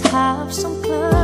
Have some fun.